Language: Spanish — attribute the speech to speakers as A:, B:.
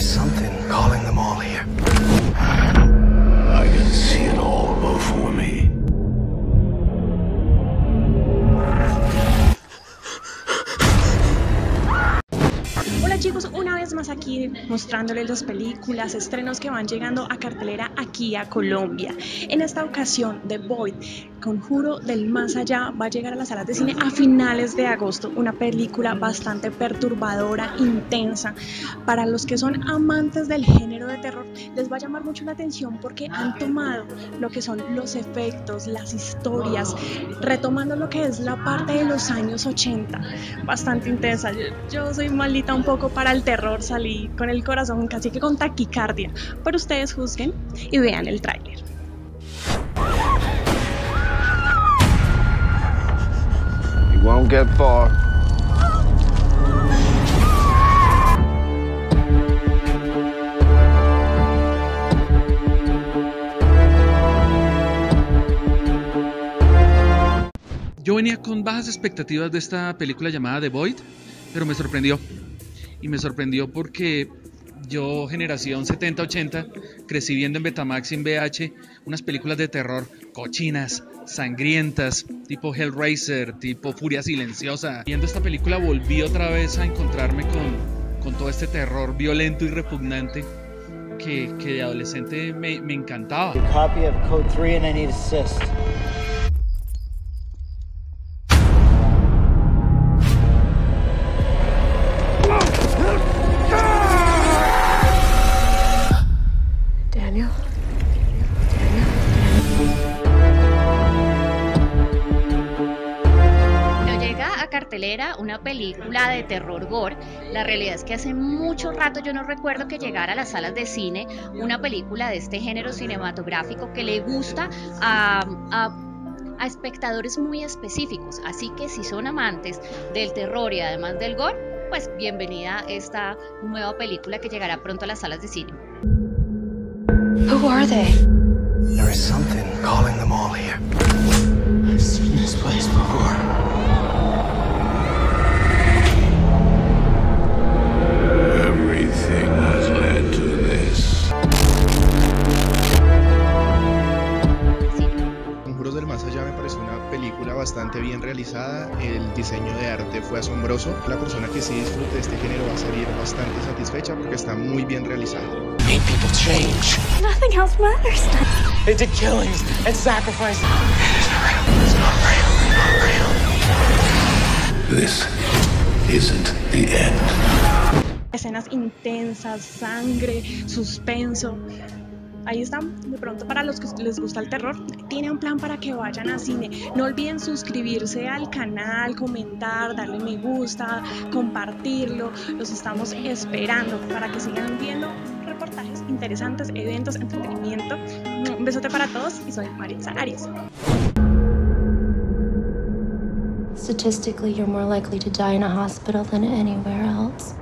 A: is something calling them all here.
B: I can see it all before me.
C: Hola chicos, una vez más aquí mostrándoles las películas, estrenos que van llegando a cartelera aquí a Colombia. En esta ocasión, The Void, Conjuro del Más Allá, va a llegar a las salas de cine a finales de agosto. Una película bastante perturbadora, intensa. Para los que son amantes del género de terror, les va a llamar mucho la atención porque han tomado lo que son los efectos, las historias, retomando lo que es la parte de los años 80. Bastante intensa. Yo, soy maldita un poco para el terror, salí con el corazón casi que con taquicardia. Pero ustedes juzguen y vean el tráiler.
D: Yo venía con bajas expectativas de esta película llamada The Void, pero me sorprendió. Y me sorprendió porque yo, generación 70-80, crecí viendo en Betamax y en VH unas películas de terror cochinas, sangrientas, tipo Hellraiser, tipo Furia Silenciosa. Viendo esta película volví otra vez a encontrarme con, con todo este terror violento y repugnante que, que de adolescente me, me encantaba.
E: Copy of code 3 and I need.
F: Llega a cartelera una película de terror gore. La realidad es que hace mucho rato yo no recuerdo que llegara a las salas de cine una película de este género cinematográfico que le gusta a, a- a espectadores muy específicos. Así que si son amantes del terror y además del gore, pues bienvenida a esta nueva película que llegará pronto a las salas de cine.
G: Who are they?
A: There is something calling them all here.
B: I've seen this place before.
H: Bien realizada, el diseño de arte fue asombroso, la persona que sí disfrute de este género va a salir bastante satisfecha porque está muy bien realizada.
B: Made people change.
G: Nothing else matters.
E: They did killings and sacrifices.
B: This isn't the end.
C: Escenas intensas, sangre, suspenso. Ahí están, de pronto para los que les gusta el terror, tiene un plan para que vayan a cine. No olviden suscribirse al canal, comentar, darle me gusta, compartirlo. Los estamos esperando para que sigan viendo reportajes interesantes, eventos, entretenimiento. Un besote para todos y soy Maritza Arias.
G: Statistically, you're more likely to die in a hospital than anywhere else.